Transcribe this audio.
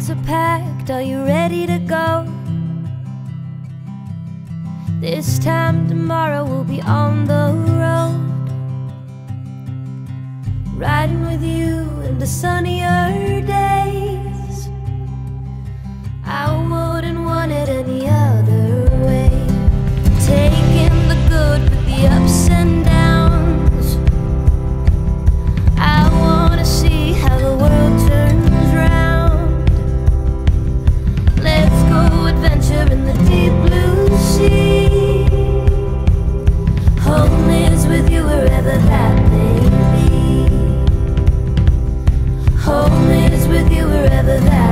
bags are packed, are you ready to go? This time tomorrow we'll be on the road. Riding with you in the sunnier forever that